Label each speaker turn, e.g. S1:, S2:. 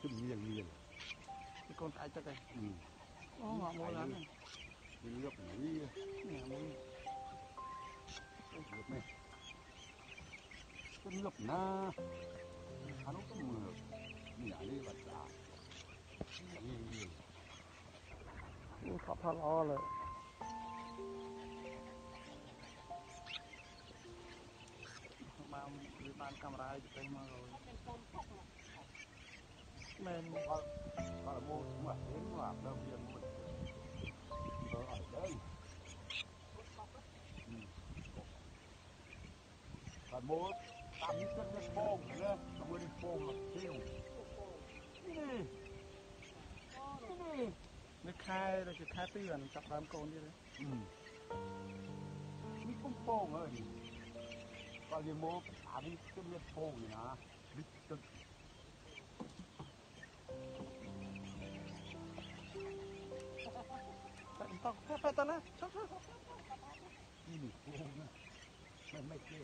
S1: ขึ้นเงียงเงียง
S2: cái con cái cho cái
S1: อืม
S2: ô mà mua lắm này
S1: เป็นเลือกไหน
S2: nè mua
S1: เลือกไหมเป็นเลือกนะอันนั้นก็มือนี่อันนี้วัดจ้าเงียงเงียง
S2: mua thọ thọ lo rồi mà bị ban camera thì thấy mà rồi
S3: เป็นปมพกเนาะ
S2: men
S1: พอพอโมมาเห็นว่าเราเรียนมันเออเดิ មែនគាត់គាត់មកស្មាត់វិញមកអាប់ដល់វាមួយទៅអត់ដែរគា
S2: ត់មកតាមនេះទៅស្ពងណាមួយស្ពងមកទៀវនេះនេះនៅខែដូចជាខែ2អា
S1: នឹងចាប់ដើមកូនទៀតនេះកំពងហើយបើនិយាយមកអានេះគឺមានពងណានេះទឹ
S2: ក ต้องแไปตอนนั้นไม่
S1: มีโกงนะมันไม่เชื่
S3: อ